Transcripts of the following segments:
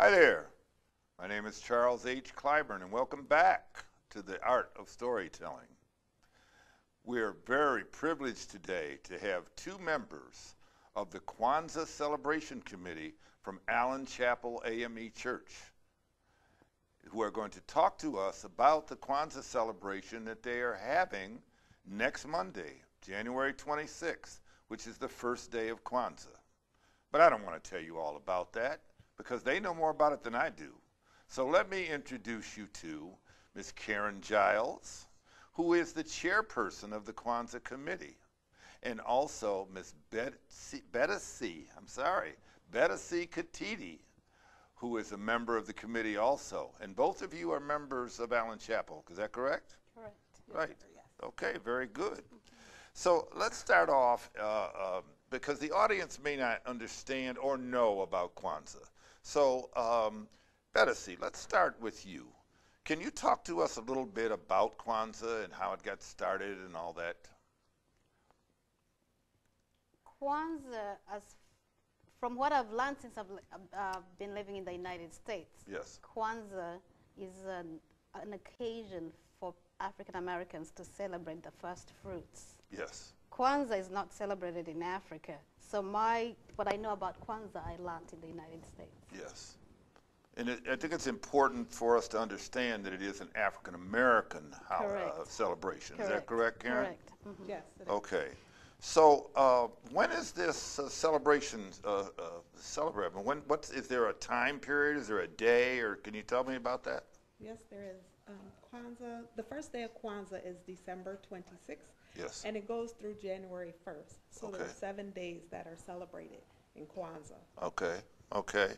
Hi there. My name is Charles H. Clyburn, and welcome back to the Art of Storytelling. We're very privileged today to have two members of the Kwanzaa Celebration Committee from Allen Chapel AME Church who are going to talk to us about the Kwanzaa celebration that they are having next Monday, January 26th, which is the first day of Kwanzaa. But I don't want to tell you all about that because they know more about it than I do. So let me introduce you to Ms. Karen Giles, who is the chairperson of the Kwanzaa Committee, and also Ms. Betta C. I'm sorry, Betta C. Katiti, who is a member of the committee also. And both of you are members of Allen Chapel, is that correct? Correct. Right. Yes. Okay, very good. So let's start off uh, uh, because the audience may not understand or know about Kwanzaa. So, um, let's start with you. Can you talk to us a little bit about Kwanzaa and how it got started and all that? Kwanzaa, as from what I've learned since I've uh, been living in the United States, yes. Kwanzaa is an, an occasion for African Americans to celebrate the first fruits. Yes. Kwanzaa is not celebrated in Africa. So my, what I know about Kwanzaa, I learned in the United States. Yes. And it, I think it's important for us to understand that it is an African American uh, celebration. Correct. Is that correct, Karen? Correct. Mm -hmm. Yes. Okay. So uh, when is this uh, celebration uh, uh, celebrated? When, what's, is there a time period? Is there a day? Or can you tell me about that? Yes, there is. Um, Kwanzaa, the first day of Kwanzaa is December 26th. Yes. And it goes through January 1st. So there are seven days that are celebrated in Kwanzaa. Okay, okay.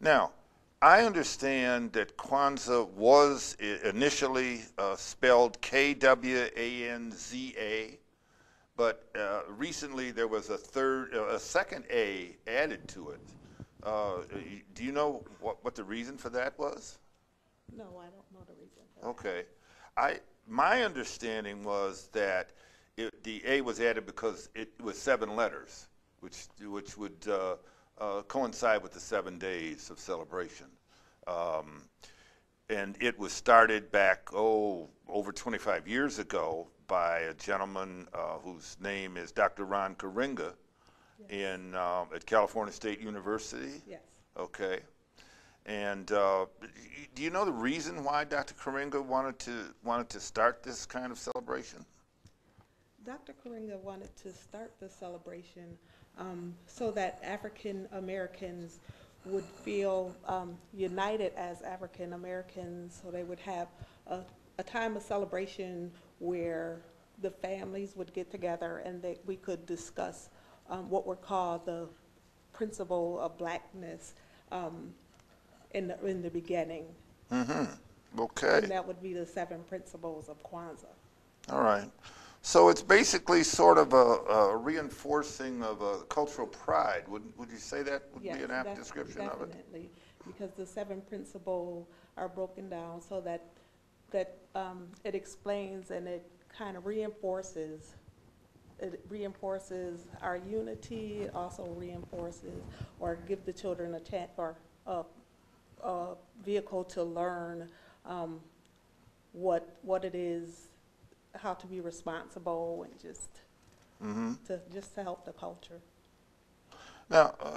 Now, I understand that Kwanzaa was initially uh, spelled K W A N Z A but uh, recently there was a third, uh, a second A added to it. Uh, do you know what, what the reason for that was? No, I don't know the reason. okay, I my understanding was that it, the A was added because it was seven letters, which which would uh, uh, coincide with the seven days of celebration. Um, and it was started back oh over 25 years ago by a gentleman uh, whose name is Dr. Ron Karenga yes. in uh, at California State University. Yes. Okay. And uh, do you know the reason why Dr. Karenga wanted to wanted to start this kind of celebration? Dr. Karenga wanted to start the celebration um, so that African Americans would feel um, united as African Americans, so they would have a, a time of celebration where the families would get together and that we could discuss um, what were called the principle of blackness um, in, the, in the beginning. Mm-hmm. Okay. And that would be the seven principles of Kwanzaa. All right. So it's basically sort of a, a reinforcing of a cultural pride. Would, would you say that would be an apt description of it? Definitely, because the seven principles are broken down so that that um, it explains and it kind of reinforces it reinforces our unity. It also reinforces or give the children a chance or a, a, vehicle to learn um, what what it is, how to be responsible, and just mm -hmm. to just to help the culture. Now, uh,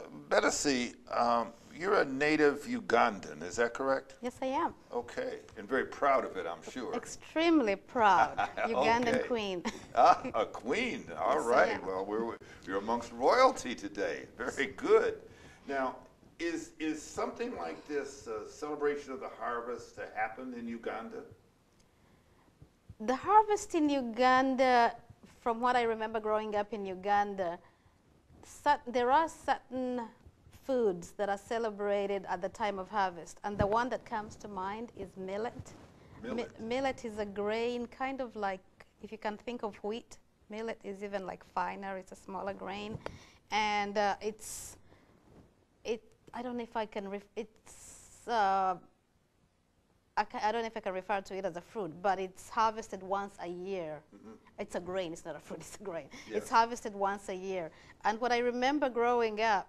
um, you're a native Ugandan, is that correct? Yes, I am. Okay, and very proud of it, I'm sure. Extremely proud. Ugandan okay. queen. ah, a queen. All yes, right. Well, we're, you're amongst royalty today. Very good. Now, is, is something like this uh, celebration of the harvest to happen in Uganda? The harvest in Uganda, from what I remember growing up in Uganda, there are certain foods that are celebrated at the time of harvest. And the one that comes to mind is millet. Millet. Mi millet is a grain, kind of like, if you can think of wheat, millet is even like finer, it's a smaller grain. And uh, it's, it, I don't know if I can, it's, uh, I, I, don't know if I can refer to it as a fruit, but it's harvested once a year. Mm -hmm. It's a grain, it's not a fruit, it's a grain. It's harvested once a year. And what I remember growing up,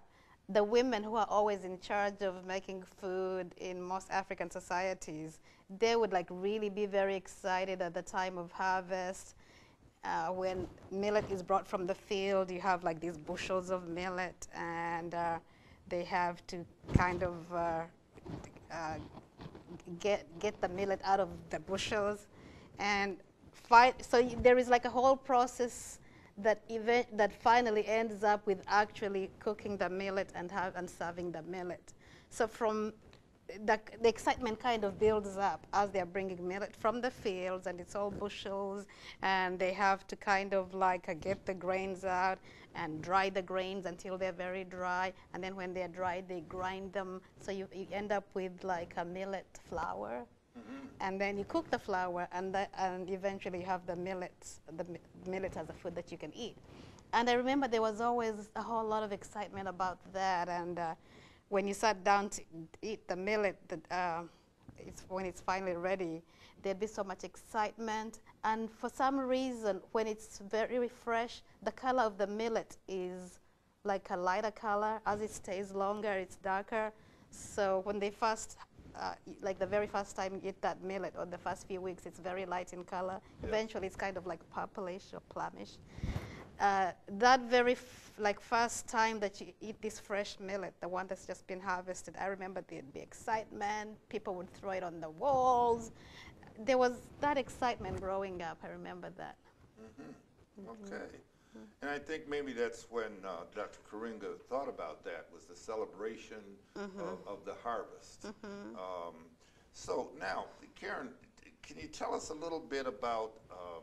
the women who are always in charge of making food in most African societies, they would like really be very excited at the time of harvest. Uh, when millet is brought from the field, you have like these bushels of millet, and uh, they have to kind of uh, uh, get get the millet out of the bushels, and fi- so there is like a whole process that event that finally ends up with actually cooking the millet and have and serving the millet. So from the, the excitement kind of builds up as they're bringing millet from the fields and it's all bushels and they have to kind of like uh, get the grains out and dry the grains until they're very dry. And then when they're dry they grind them. So you, you end up with like a millet flour. And then you cook the flour and, the, and eventually you have the millets the mi- millet as a food that you can eat. And i remember there was always a whole lot of excitement about that and uh, when you sat down to eat the millet that uh, it's when it's finally ready there'd be so much excitement. And for some reason when it's very fresh the color of the millet is like a lighter color. As it stays longer it's darker. So when they first uh, like the very first time you eat that millet or the first few weeks it's very light in color. Yes. eventually it's kind of like purplish or plummish uh, that very f- like first time that you eat this fresh millet, the one that's just been harvested, I remember there'd be excitement. People would throw it on the walls. There was that excitement growing up. I remember that. Okay. And I think maybe that's when uh, Dr. Karenga thought about that, was the celebration of, of the harvest. Um, So now, Karen, can you tell us a little bit about, um,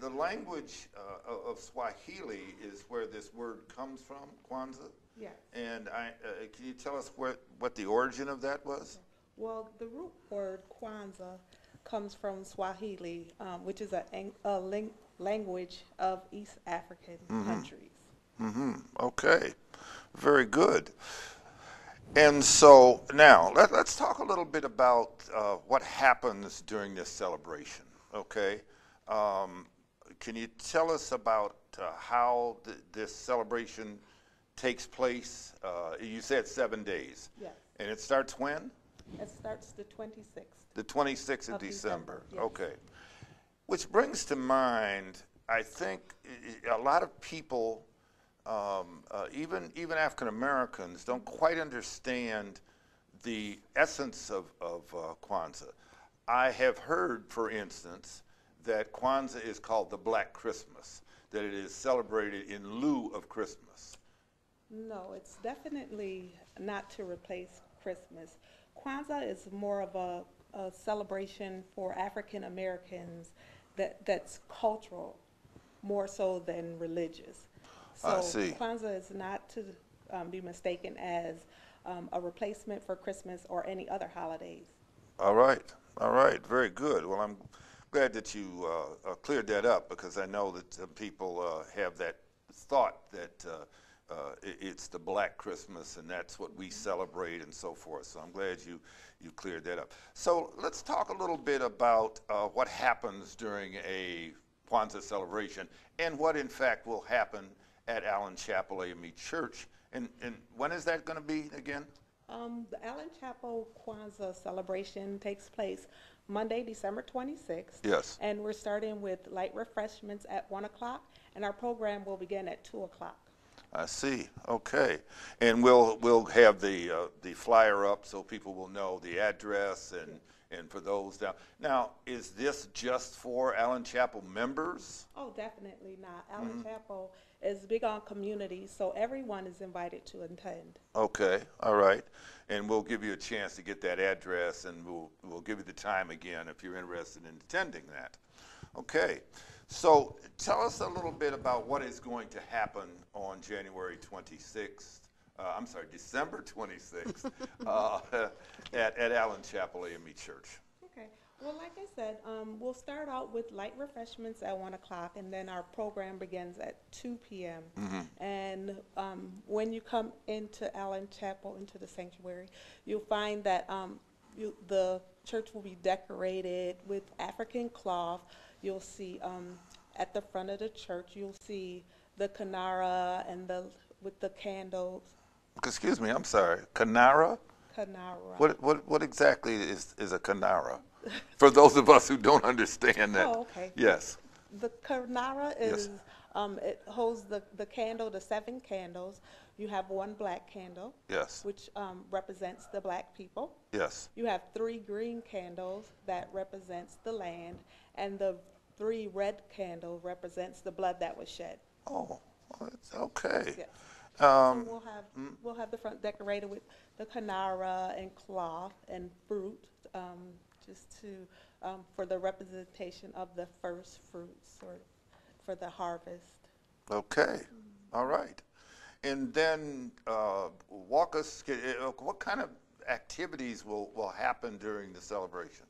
the, language uh, of- Swahili is where this word comes from, Kwanzaa? Yes. And I, uh, can you tell us what, what the origin of that was? Well, the root word Kwanzaa comes from Swahili, um, which is a, a ling- language of East African countries. Mm-hmm. Okay. Very good. And so now let, let's talk a little bit about uh, what happens during this celebration. Okay. Um, can you tell us about uh, how th- this celebration takes place? Uh, you said seven days. Yes. And it starts when? It starts the 26th. The 26th of, Of December. December, yes. Okay. Which brings to mind, I think i- a lot of people, um, uh, even even African Americans, don't quite understand the essence of, of uh, Kwanzaa. I have heard, for instance, that Kwanzaa is called the Black Christmas, that it is celebrated in lieu of Christmas. No, it's definitely not to replace Christmas. Kwanzaa is more of a, a celebration for African Americans that, that's cultural more so than religious. I So see. Kwanzaa is not to um, be mistaken as um, a replacement for Christmas or any other holidays. All right, all right, very good. Well, I'm glad that you uh, uh, cleared that up because I know that some people uh, have that thought that uh, it's the Black Christmas and that's what we celebrate and so forth. So I'm glad you you cleared that up. So let's talk a little bit about what happens during a Kwanzaa celebration and what, in fact, will happen at Allen Chapel AME Church. And, and when is that going to be again? Um, the Allen Chapel Kwanzaa celebration takes place Monday, December 26th. Yes. And we're starting with light refreshments at 1 o'clock, and our program will begin at 2 o'clock. I see. Okay, and we'll we'll have the uh, the flyer up so people will know the address and and for those down. Now, is this just for Allen Chapel members? Oh, definitely not. Allen mm-hmm. Chapel is big on community, so everyone is invited to attend. Okay, all right, and we'll give you a chance to get that address, and we'll we'll give you the time again if you're interested in attending that. Okay, so tell us a little bit about what is going to happen on January 26th. Uh, I'm sorry, December 26th uh, at, at Allen Chapel AME Church. Okay. Well, like I said, um, we'll start out with light refreshments at one o'clock, and then our program begins at two p.m. And um, when you come into Allen Chapel, into the sanctuary, you'll find that um, you, the church will be decorated with African cloth. You'll see um, at the front of the church, you'll see the kinara and the with the candles Excuse me, I'm sorry. Kinara? Kinara. What, what, what exactly is, is a Kinara? For those of us who don't understand that. Oh, okay. Yes. The Kinara Yes. is, um, it holds the, the candle, the seven candles. You have one black candle, Yes. which um, represents the black people. Yes. You have three green candles that represents the land, and the three red candle represents the blood that was shed. Oh, well, it's okay. Yes. Um, So we'll have, we'll have the front decorated with the kinara and cloth and fruit, um, just to, um, for the representation of the first fruits or for the harvest. Okay, all right. And then uh, walk us, uh, what kind of activities will, will happen during the celebration?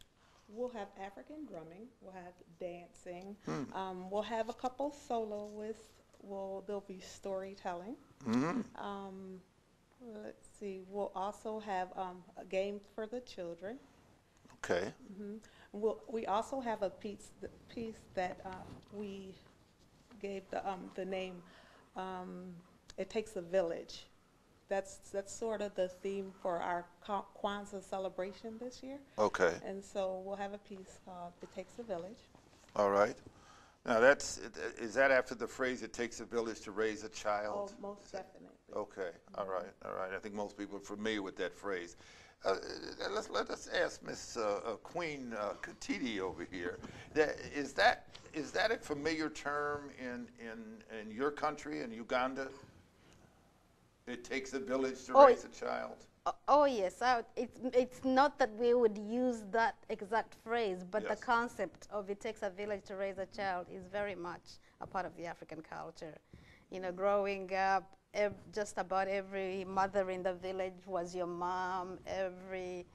We'll have African drumming, we'll have dancing, um, we'll have a couple soloists, we'll, there'll be storytelling. Um, let's see, we'll also have, um, a game for the children. Okay, Mhm. We'll, we also have a piece, the piece that uh, we gave the, um, the name, um, It Takes a Village. That's, that's sort of the theme for our Kwa- Kwanzaa celebration this year. okay, And so we'll have a piece called It Takes a Village. all right. Now that's, is that after the phrase, it takes a village to raise a Oh, child? most definitely. Okay, all right, all right. I think most people are familiar with that phrase. Uh, uh, let's, let us ask Miss uh, uh, Queen uh, Katiti over here. That, is that is that a familiar term in, in, in your country, in Uganda? It takes a village to Oh, raise a child? Oh, oh yes, uh, it's it's not that we would use that exact phrase, but Yes. the concept of it takes a village to raise a child is very much a part of the African culture. You know, growing up, ev- just about every mother in the village was your mom. Every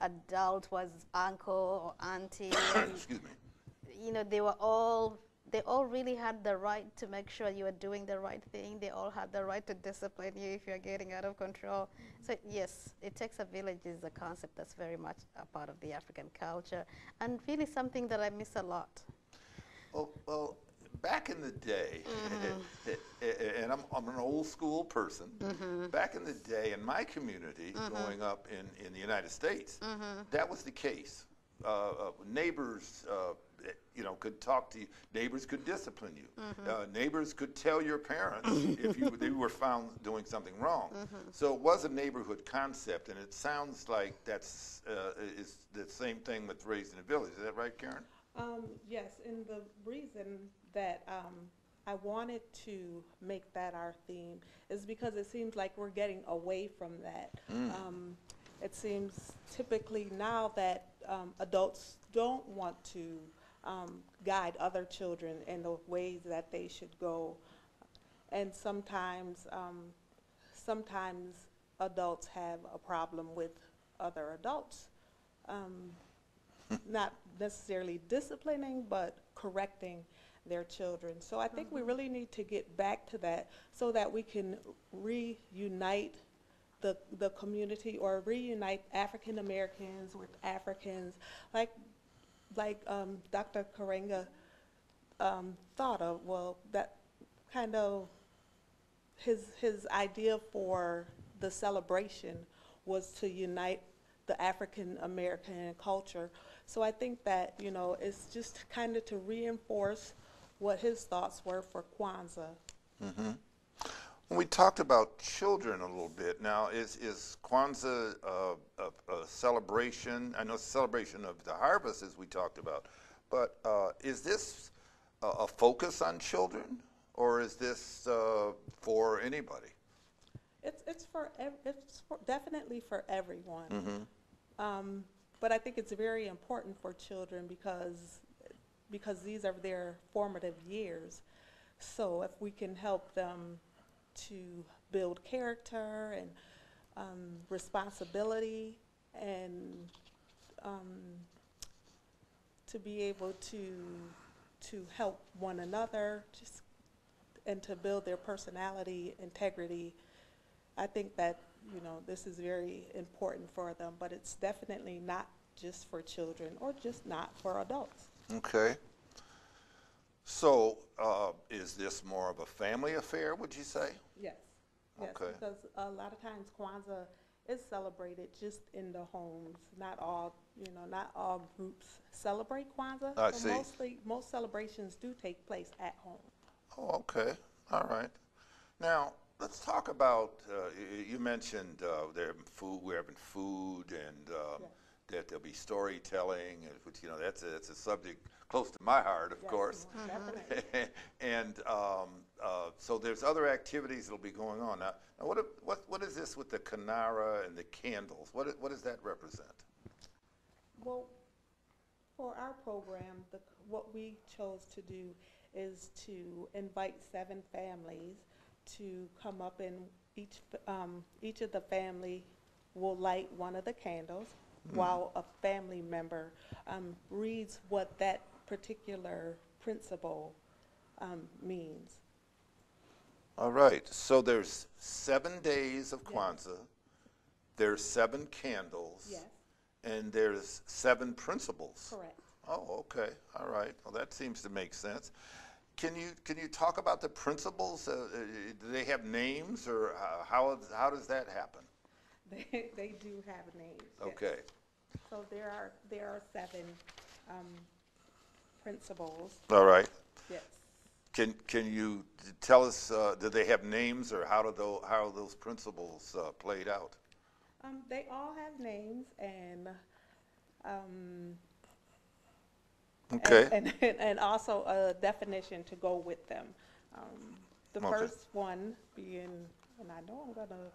adult was uncle or auntie. Excuse me. you know, they were all, they all really had the right to make sure you were doing the right thing. They all had the right to discipline you if you're getting out of control. So yes, it takes a village is a concept that's very much a part of the African culture and really something that I miss a lot. Well, well, back in the day, mm-hmm. eh, eh, eh, and I'm, I'm an old school person, mm-hmm. back in the day in my community, mm-hmm. growing up in, in the United States, that was the case. Uh, uh, neighbors, uh, you know, could talk to you. Neighbors could discipline you. Uh, neighbors could tell your parents if you they were found doing something wrong. So it was a neighborhood concept, and it sounds like that's uh, is the same thing with raising a village. Is that right, Karen? Um, yes, and the reason that um, I wanted to make that our theme is because it seems like we're getting away from that. Um, it seems typically now that um, adults don't want to um, guide other children in the ways that they should go. And sometimes, um, sometimes adults have a problem with other adults. Um, not necessarily disciplining, but correcting their children. So I think we really need to get back to that so that we can reunite the, the community or reunite African Americans with Africans, like, like um, Dr. Karenga um, thought of. Well, that kind of his his idea for the celebration was to unite the African American culture. So I think that you know it's just kind of to reinforce what his thoughts were for Kwanzaa. When we talked about children a little bit, now is, is Kwanzaa uh, a, a celebration? I know it's a celebration of the harvest as we talked about, but uh, is this a, a focus on children or is this uh, for anybody? It's it's for ev- it's for, definitely for everyone. Um, but I think it's very important for children because because these are their formative years. So if we can help them to build character and um, responsibility and um, to be able to to help one another, just and to build their personality, integrity. I think that you know this is very important for them, but it's definitely not just for children or just not for adults. Okay. So uh, is this more of a family affair, would you say? Yes. Yes, Okay. because a lot of times Kwanzaa is celebrated just in the homes. Not all, you know, not all groups celebrate Kwanzaa. I so see. Mostly, most celebrations do take place at home. Oh, okay, all right. Now, let's talk about, uh, you, you mentioned uh, there having food, we're having food and um, Yeah. That there'll be storytelling, uh, which, you know, that's a, that's a subject close to my heart, of Yes, course. most Definitely. and um, uh, so there's other activities that'll be going on. Now, now what, what, what is this with the Kinara and the candles? What, what does that represent? Well, for our program, the, what we chose to do is to invite seven families to come up and each, um, each of the family will light one of the candles while a family member, um, reads what that particular principle, um, means. All right, so there's seven days of. Kwanzaa, there's seven candles. Yes, And there's seven principles. correct. Oh, okay, all right. Well, that seems to make sense. Can you, can you talk about the principles? Uh, uh, do they have names, or uh, how, how does that happen? They, they do have names. yes. Okay, So there are, there are seven, um, principles, all right. yes. Can, can you t- tell us, uh, do they have names, or how do those, how are those principles uh, played out? Um, they all have names and, um. Okay, And, and, and also a definition to go with them. Um, the Okay. first one being, and I know I'm gonna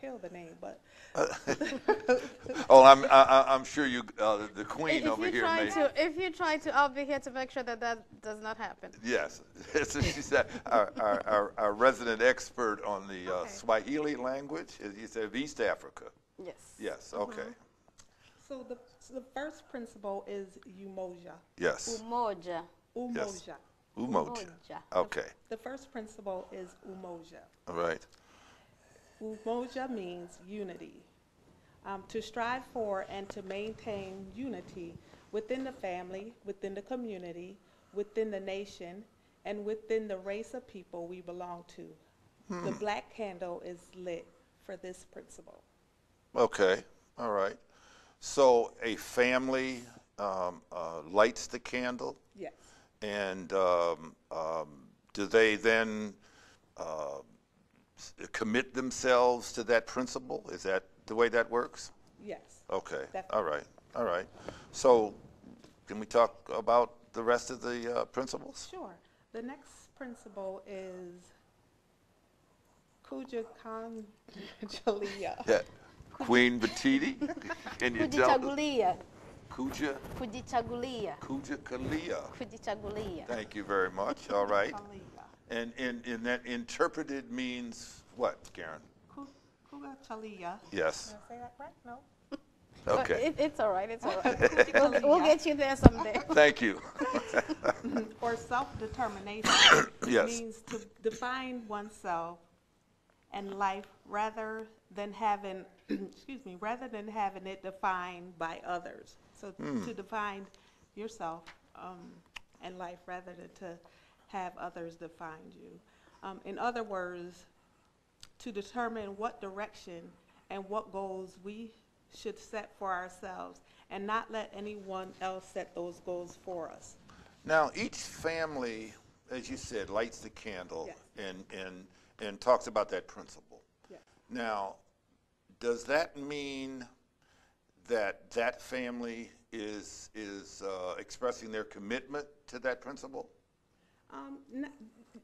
kill the name, but oh, I'm, I, I- I'm sure you, uh, the If queen over you here try may. to, if you try to, I'll be here to make sure that that does not happen. Yes, so she said, our, our, our, our resident expert on the uh, Okay. Swahili language, is- you said of East Africa. Yes. Yes, okay, so the, so the first principle is umoja. yes, Umoja. Umoja. umoja, Umoja. okay, The first principle is umoja. all right, Umoja means unity. Um, to strive for and to maintain unity within the family, within the community, within the nation, and within the race of people we belong to. The black candle is lit for this principle. okay, all right. So a family um, uh, lights the candle, Yes. and um, um, do they then uh, commit themselves to that principle? Is that the way that works? Yes. Okay, Definitely. all right, all right. So can we talk about the rest of the uh, principles? Sure. The next principle is Kuja Kanjalia. Yeah. Queen Katiti, can you tell? us? Kujichagulia. Kuja, Kujichagulia. Kuja Kalia. Kujichagulia. Thank you very much, all right. And, and, and that interpreted means what, Karen? Kugachalia. Yes, Did I say that right? No. But okay, It, it's all right. It's all right. we'll, we'll get you there someday. thank you. or self-determination Yes. means to define oneself and life rather than having, excuse me, rather than having it defined by others. So to define yourself um, and life rather than to have others define you. Um, in other words, to determine what direction and what goals we should set for ourselves and not let anyone else set those goals for us. Now, each family, as you said, lights the candle Yes. and, and, and talks about that principle. Yes. Now, does that mean that that family is, is uh, expressing their commitment to that principle? Um, n-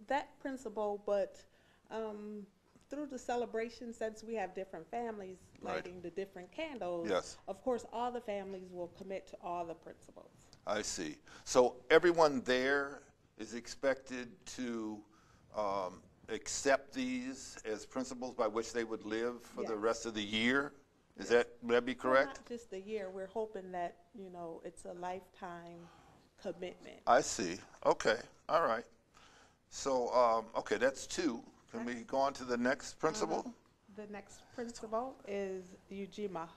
that principle, but um, through the celebration, since we have different families Right. lighting the different candles, Yes. of course, all the families will commit to all the principles. I see. So everyone there is expected to um, accept these as principles by which they would live for the Yes. rest of the year? Is that, would that be Well, correct? Not just the year, we're hoping that, you know, it's a lifetime commitment. I see. Okay, all right. So, um, okay, that's two. Can we go on to the next principle? The next principle is Ujima.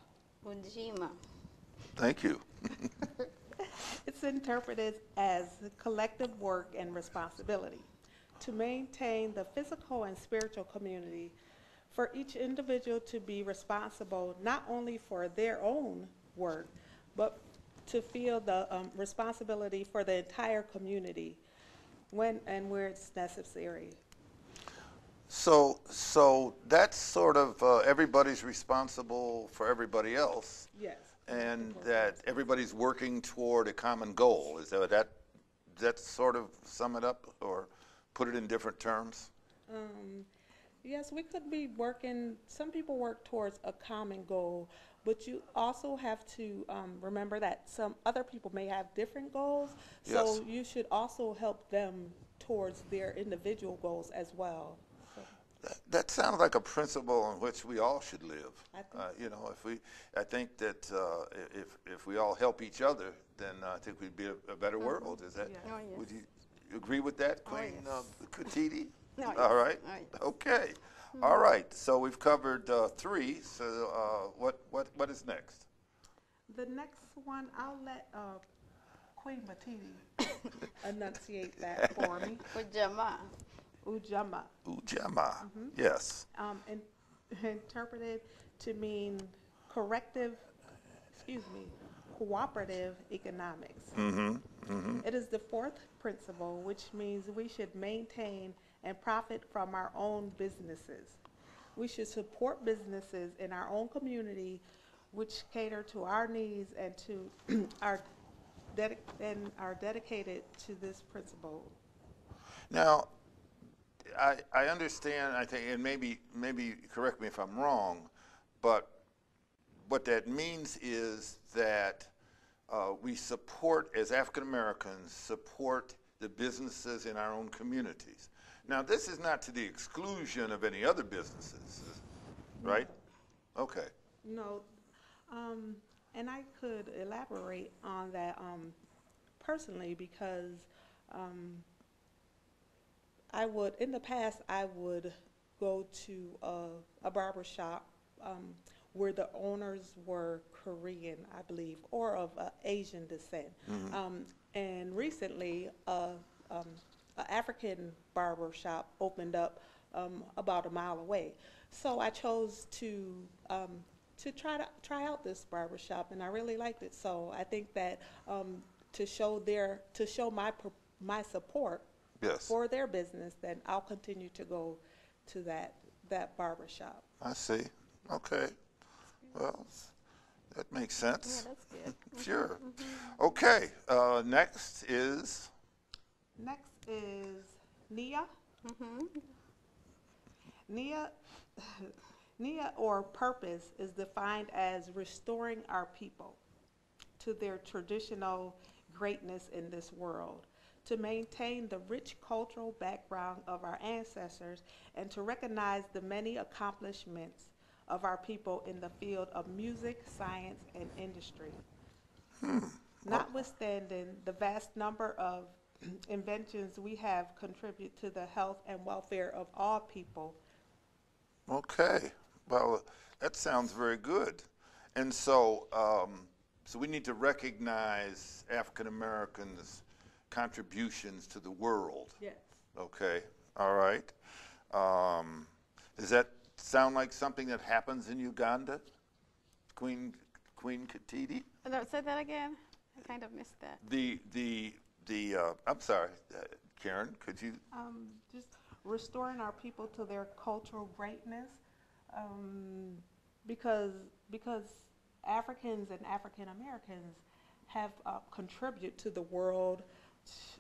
Ujima. Thank you. It's interpreted as collective work and responsibility. to maintain the physical and spiritual community, for each individual to be responsible not only for their own work, but to feel the um, responsibility for the entire community when and where it's necessary. So, so that's sort of uh, everybody's responsible for everybody else, Yes. and that everybody's working toward a common goal. Is that that that sort of sum it up, or put it in different terms? Um, yes, we could be working, some people work towards a common goal, but you also have to um, remember that some other people may have different goals. So Yes. you should also help them towards their individual goals as well. So, That, that sounds like a principle on which we all should live. I think Uh, you know, if we, I think that uh, if if we all help each other, then uh, I think we'd be a, a better world. Is that? Yeah. Oh, yes. Would you agree with that, Queen yes. uh, Katiti? Oh, yes. All right. Oh. Okay. All right. So we've covered uh, three. So uh, what what what is next? The next one, I'll let uh, Queen Katiti enunciate that for me. Ujamaa. Ujama, Ujamaa. Mm-hmm. Yes. um, in, interpreted to mean corrective, excuse me, cooperative economics. It is the fourth principle, which means we should maintain and profit from our own businesses. We should support businesses in our own community which cater to our needs and to our and are dedicated to this principle. Now, I, I understand, I think, and maybe, maybe correct me if I'm wrong, but what that means is that uh, we support, as African Americans, support the businesses in our own communities. Now, this is not to the exclusion of any other businesses, right? Okay. No, um, and I could elaborate on that um, personally because um, I would, in the past, I would go to a, a barber shop um, where the owners were Korean, I believe, or of uh, Asian descent. Um, and recently, uh, um, an African barber shop opened up um, about a mile away. So I chose to um, to try to try out this barber shop, and I really liked it. So I think that um, to show their to show my my support Yes. for their business, then I'll continue to go to that that barber shop. I see. Okay. Well, that makes sense. Yeah, sense. that's good. Sure. Okay. Uh, next is. Next is Nia. Mm-hmm. Nia, Nia or purpose is defined as restoring our people to their traditional greatness in this world, to maintain the rich cultural background of our ancestors, and to recognize the many accomplishments of our people in the field of music, science, and industry. Hmm. Notwithstanding the vast number of inventions we have contribute to the health and welfare of all people, Okay, well, that sounds very good. And so, um, so we need to recognize African Americans' contributions to the world. Yes. Okay, all right. Um, does that sound like something that happens in Uganda, Queen Queen Katiti? No, say that again. I kind of missed that. The the the. Uh, I'm sorry, uh, Karen. Could you? Um, just restoring our people to their cultural greatness, um, because because Africans and African Americans have uh, contributed to the world,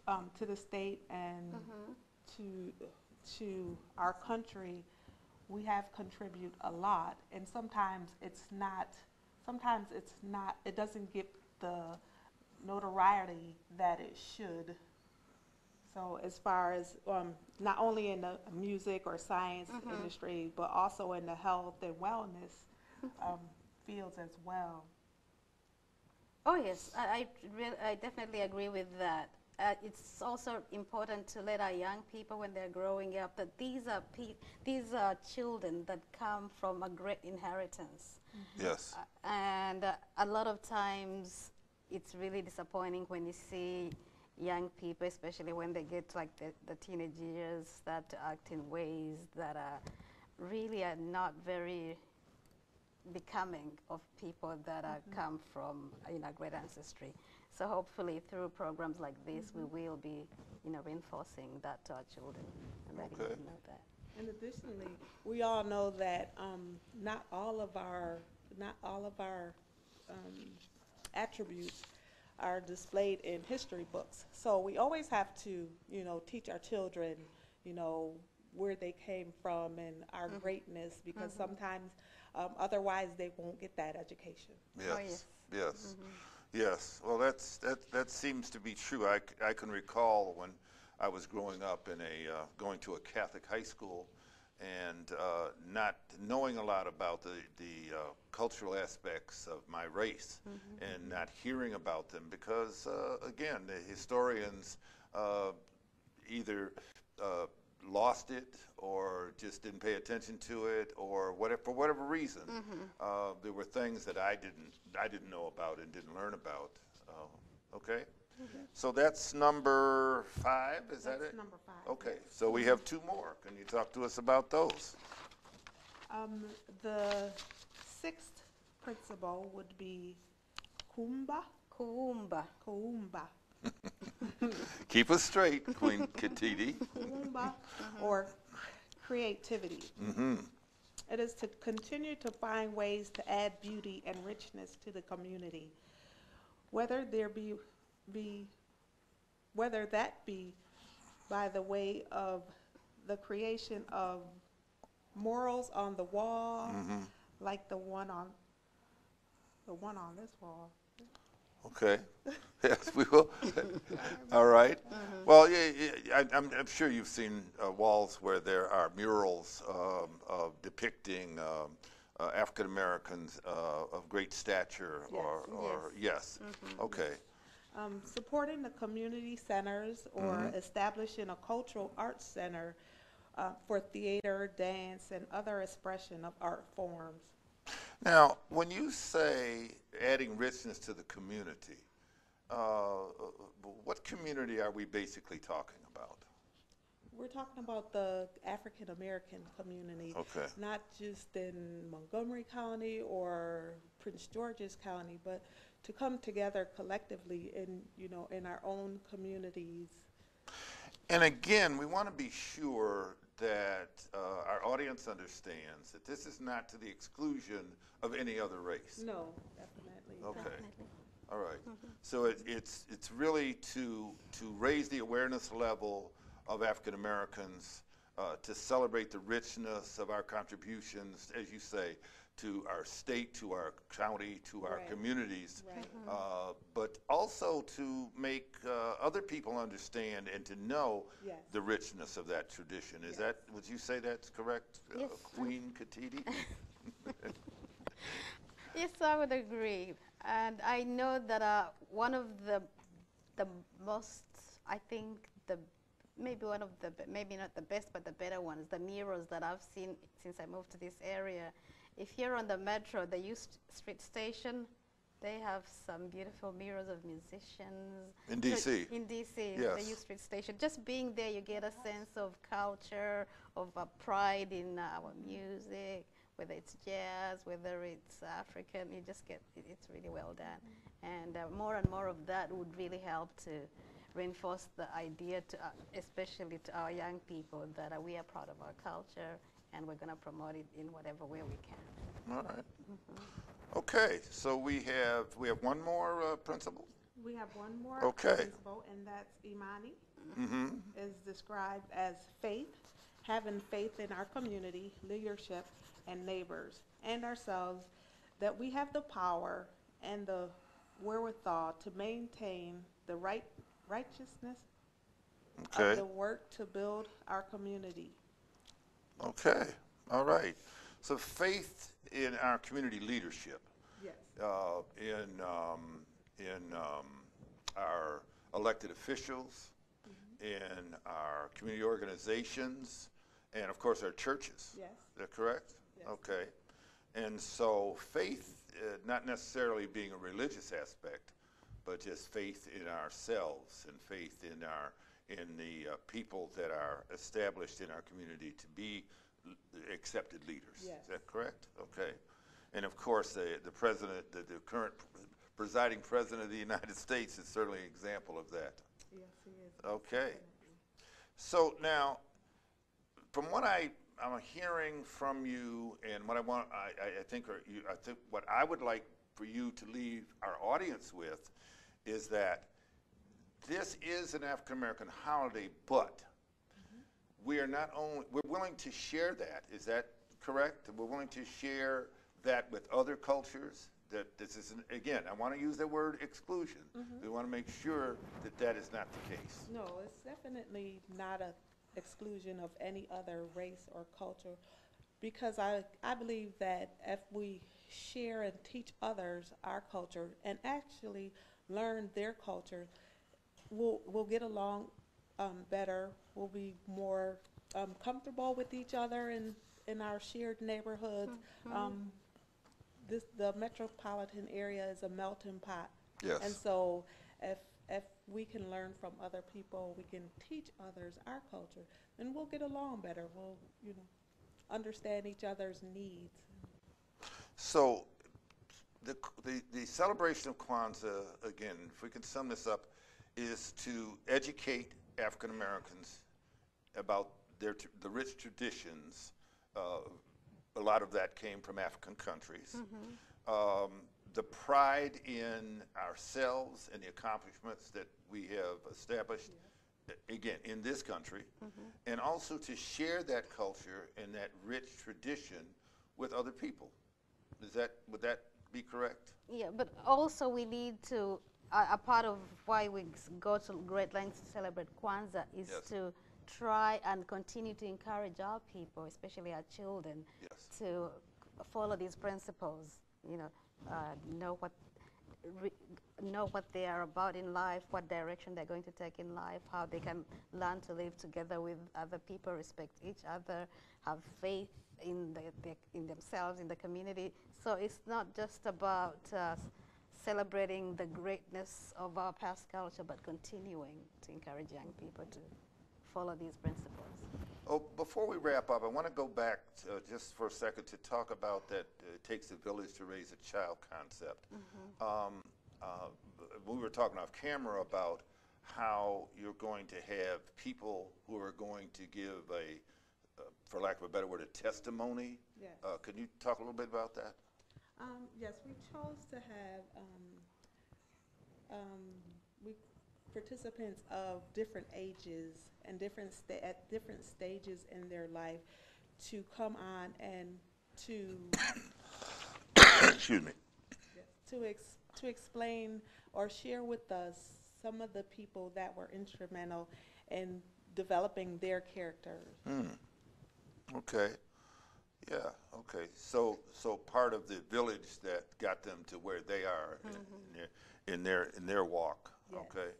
um, to the state, and to to our country. We have contributed a lot, and sometimes it's not. Sometimes it's not. It doesn't get the notoriety that it should. So as far as um, not only in the music or science industry, but also in the health and wellness um, fields as well. Oh yes, I I, real, I definitely agree with that. Uh, it's also important to let our young people, when they're growing up, that these are pe- these are children that come from a great inheritance. Yes. Uh, and uh, a lot of times it's really disappointing when you see young people, especially when they get to like the, the teenage years, start to act in ways that are really are not very becoming of people that are come from you know great ancestry. So hopefully through programs like this, we will be you know reinforcing that to our children and letting Okay. them know that. And additionally, we all know that um, not all of our, not all of our um, attributes are displayed in history books. So we always have to, you know, teach our children, you know, where they came from and our greatness, because sometimes, um, otherwise they won't get that education. Oh, Yes, yes. yes, yes. Well, that's, that, that seems to be true. I, c- I can recall when I was growing up in a, uh, going to a Catholic high school and uh, not knowing a lot about the, the uh, cultural aspects of my race and not hearing about them because, uh, again, the historians uh, either uh, lost it or just didn't pay attention to it or whatever for whatever reason uh, there were things that I didn't I didn't know about and didn't learn about. Uh, okay so that's number five is that That's it? number five, okay so we have two more. Can you talk to us about those? Um, the sixth principle would be Kumba, Kuumba. Kuumba. keep us straight Queen Katiti. Kuumba or creativity. It is to continue to find ways to add beauty and richness to the community, whether there be, be, whether that be by the way of the creation of murals on the wall, like the one on, the one on this wall. Okay. Yes, we will. All right. Well, yeah, yeah, I, I'm, I'm sure you've seen uh, walls where there are murals um, of depicting um, uh, African Americans uh, of great stature, or, Yes. or yes. Okay. Um, supporting the community centers or establishing a cultural arts center uh, for theater, dance, and other expression of art forms. Now, when you say adding richness to the community, uh, what community are we basically talking about? We're talking about the African American community, Okay. not just in Montgomery County or Prince George's County, but to come together collectively in, you know, in our own communities. And again, we want to be sure that uh, our audience understands that this is not to the exclusion of any other race. No, definitely. Okay. Definitely. All right. So it, it's it's really to to raise the awareness level of African Americans, uh, to celebrate the richness of our contributions, as you say, to our state, to our county, to our Right. communities, Right. uh, but also to make uh, other people understand and to know Yes. the richness of that tradition. Is Yes. that would you say that's correct, uh, Yes. Queen Katiti? Yes, I would agree. And I know that uh, one of the the most, I think the maybe one of the be- maybe not the best, but the better ones, the murals that I've seen since I moved to this area. If you're on the metro, the U Street Station, they have some beautiful murals of musicians. In DC? In DC, the U Street Station. Just being there, you get a sense of culture, of uh, pride in our music, whether it's jazz, whether it's African. You just get it, it's really well done, and uh, more and more of that would really help to reinforce the idea to, uh, especially to our young people, that uh, we are proud of our culture and we're going to promote it in whatever way we can. All right. Okay, so we have we have one more uh, principle. We have one more Okay. principle, and that's Imani. Mm-hmm. is described as faith, having faith in our community, leadership, and neighbors, and ourselves, that we have the power and the wherewithal to maintain the right righteousness of the work to build our community. Okay. All right. So faith in our community leadership, Yes. uh, in um, in um, our elected officials, in our community organizations, and of course our churches. Yes. Is that correct? Yes. Okay. And so faith, uh, not necessarily being a religious aspect, but just faith in ourselves and faith in our in the uh, people that are established in our community to be accepted leaders. Yes. Is that correct? Okay. And of course, the, the president, the, the current presiding president of the United States is certainly an example of that. Yes, he is. Okay. So now, from what I, I'm hearing from you and what I want, I, I, I think, you, I think what I would like for you to leave our audience with is that this is an African American holiday, but we are not only, we're willing to share that. Is that correct? We're willing to share that with other cultures? That this is, again, I want to use the word exclusion. Mm-hmm. We want to make sure that that is not the case. No, it's definitely not a exclusion of any other race or culture, because I, I believe that if we share and teach others our culture and actually learn their culture, we'll, we'll get along um, better, we'll be more um, comfortable with each other in, in our shared neighborhoods. Um, this, the metropolitan area is a melting pot. Yes. And so if, if we can learn from other people, we can teach others our culture, then we'll get along better. We'll, you know, understand each other's needs. So, the, the, the celebration of Kwanzaa, again, if we can sum this up, is to educate African Americans about their, tr- the rich traditions. Uh, a lot of that came from African countries. Um, the pride in ourselves and the accomplishments that we have established, a- again, in this country, and also to share that culture and that rich tradition with other people. Is that, would that be correct? Yeah, but also we need to, a, a part of why we go to great lengths to celebrate Kwanzaa is Yes. to try and continue to encourage our people, especially our children, Yes. to follow these principles. You know, uh, know what know what they are about in life, what direction they're going to take in life, how they can learn to live together with other people, respect each other, have faith in the, the in themselves, in the community. So it's not just about uh, celebrating the greatness of our past culture, but continuing to encourage young people to follow these principles. Oh, before we wrap up, I want to go back uh, just for a second to talk about that uh, it takes a village to raise a child concept. Um, uh, we were talking off camera about how you're going to have people who are going to give a, uh, for lack of a better word, a testimony. Yes. Uh, can you talk a little bit about that? Um, yes, we chose to have, um, um, we, participants of different ages and different sta- at different stages in their life to come on and to, Excuse me. to ex, to explain or share with us some of the people that were instrumental in developing their characters. Okay. Yeah, okay. So, so part of the village that got them to where they are in- in their, in their, in their walk, okay?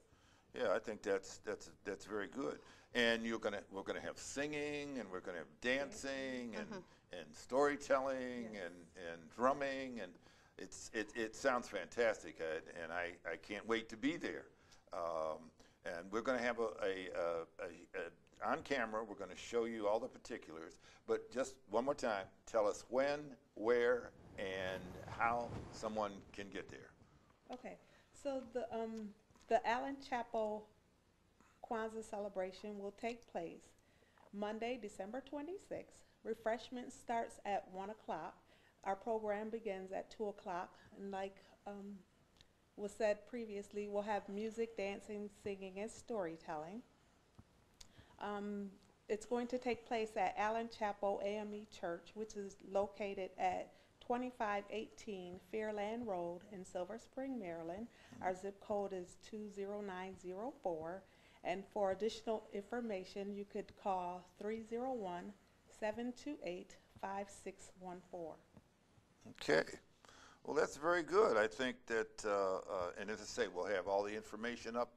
Yeah, I think that's, that's, that's very good. And you're gonna, we're gonna have singing, and we're gonna have dancing, and, and storytelling, and, and drumming, and it's, it, it sounds fantastic, uh, and I, I can't wait to be there. Um, and we're going to have a, a, a, a, on camera. We're going to show you all the particulars. But just one more time, tell us when, where, and how someone can get there. Okay, so the, um, the Allen Chapel Kwanzaa celebration will take place Monday, December twenty-sixth. Refreshment starts at one o'clock. Our program begins at two o'clock, and like, um, was said previously, we'll have music, dancing, singing, and storytelling. Um, it's going to take place at Allen Chapel AME Church, which is located at 2518 Fairland Road in Silver Spring, Maryland. Our zip code is 20904. And for additional information, you could call 301 728 5614. Okay. Well, that's very good. I think that, uh, uh, and as I say, we'll have all the information up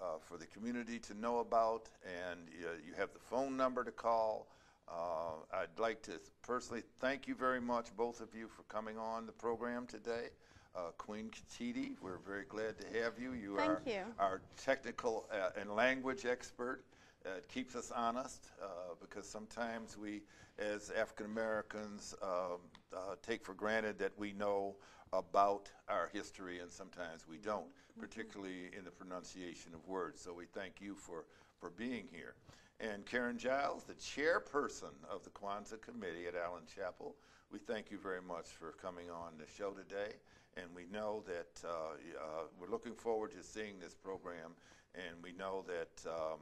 uh, for the community to know about, and uh, you have the phone number to call. Uh, I'd like to personally thank you very much, both of you, for coming on the program today. uh, Queen Katiti. We're very glad to have you. You Thank are you. our technical uh, and language expert. Uh, it keeps us honest uh, because sometimes we, as African Americans, um, uh, take for granted that we know about our history, and sometimes we don't, particularly in the pronunciation of words. So we thank you for, for being here. And Karen Giles, the chairperson of the Kwanzaa Committee at Allen Chapel, we thank you very much for coming on the show today. And we know that uh, uh, we're looking forward to seeing this program, and we know that um,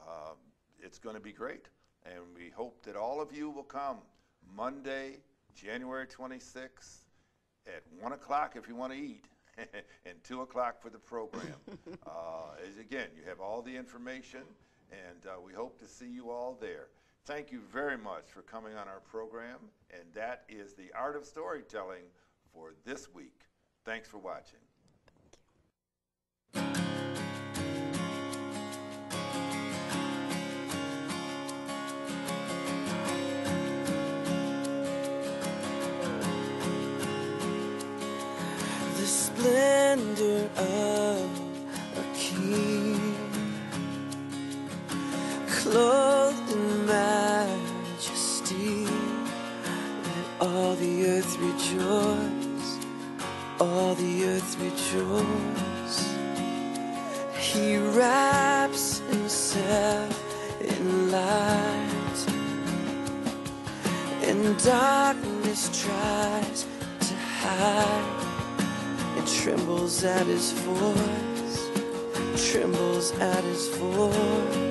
uh, it's going to be great. And we hope that all of you will come Monday, January 26th, at 1 o'clock if you want to eat, and 2 o'clock for the program. uh, as again, you have all the information, and uh, we hope to see you all there. Thank you very much for coming on our program, and that is the art of storytelling for this week. Thanks for watching. Splendor of at his voice, trembles at his voice.